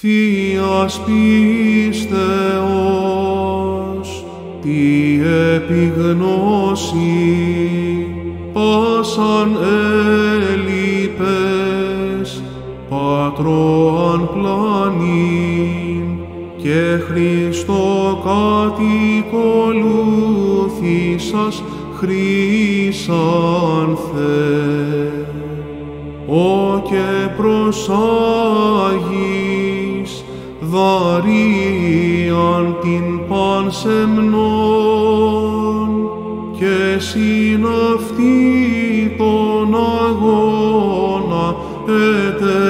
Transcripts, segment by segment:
Θείας πίστεως, τι επιγνώση, πάσαν έλειπες, πατρώαν πλάνην, και Χριστό κατοικολούθησας χρήσανθε. Ο και προσάγεις δαρίαν την πανσεμνών και συναυτή τον αγώνα ετέλεσας.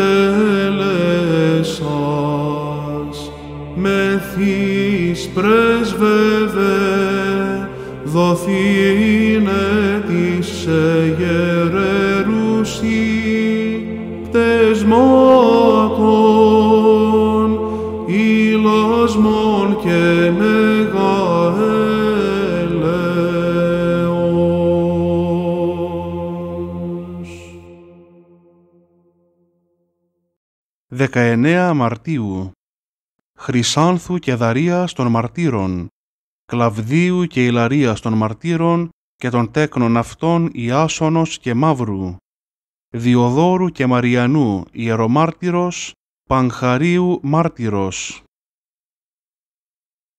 Μεθύς πρέσβευε δοθήνε της 19 Μαρτίου Χρυσάνθου και Δαρίας των Μαρτύρων, Κλαβδίου και Ηλαρίας των Μαρτύρων και των τέκνων αυτών Ιάσονος και Μαύρου, Διοδόρου και Μαριανού Ιερομάρτυρος, Παγχαρίου Μάρτυρος.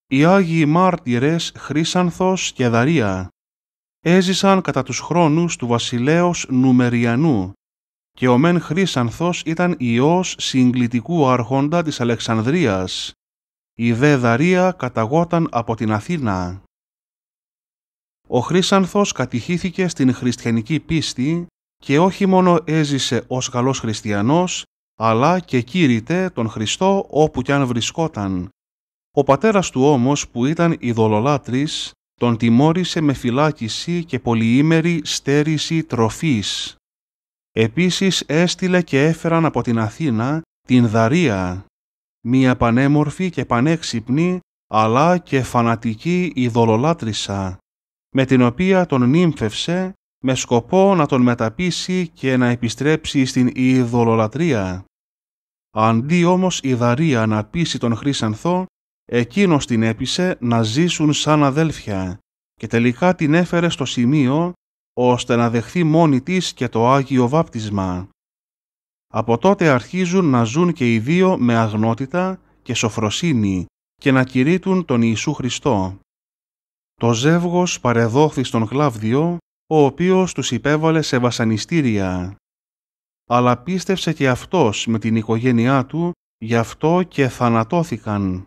Οι Άγιοι Μάρτυρες Χρύσανθος και Δαρία έζησαν κατά τους χρόνους του βασιλέως Νουμεριανού και ο μεν Χρύσανθος ήταν ιός συγκλητικού άρχοντα της Αλεξανδρίας. Η δε Δαρία καταγόταν από την Αθήνα. Ο Χρύσανθος κατηχήθηκε στην χριστιανική πίστη και όχι μόνο έζησε ως καλός χριστιανός, αλλά και κήρυτε τον Χριστό όπου κι αν βρισκόταν. Ο πατέρας του όμως που ήταν ειδωλολάτρης, τον τιμώρησε με φυλάκιση και πολυήμερη στέρηση τροφής. Επίσης έστειλε και έφεραν από την Αθήνα την Δαρία, μία πανέμορφη και πανέξυπνη αλλά και φανατική ειδωλολάτρησα, με την οποία τον νύμφευσε με σκοπό να τον μεταπίσει και να επιστρέψει στην ειδωλολατρία. Αντί όμως η Δαρία να πείσει τον Χρύσανθο, εκείνος την έπεισε να ζήσουν σαν αδέλφια και τελικά την έφερε στο σημείο ώστε να δεχθεί μόνη της και το Άγιο Βάπτισμα. Από τότε αρχίζουν να ζουν και οι δύο με αγνότητα και σοφροσύνη και να κηρύττουν τον Ιησού Χριστό. Το ζεύγος παρεδόθη στον Κλάβδιο, ο οποίος τους υπέβαλε σε βασανιστήρια. Αλλά πίστευσε και αυτός με την οικογένειά του, γι' αυτό και θανατώθηκαν.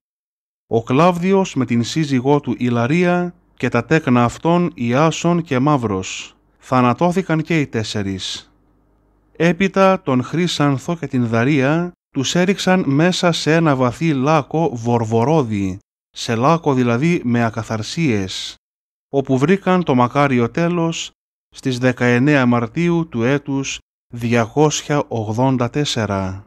Ο Κλάβδιος με την σύζυγό του Ιλαρία και τα τέκνα αυτών Ιάσον και Μαύρος. Θανατώθηκαν και οι τέσσερις. Έπειτα τον Χρύσανθο και την Δαρία τους έριξαν μέσα σε ένα βαθύ λάκο βορβορόδι, σε λάκο δηλαδή με ακαθαρσίες, όπου βρήκαν το μακάριο τέλος στις 19 Μαρτίου του έτους 284.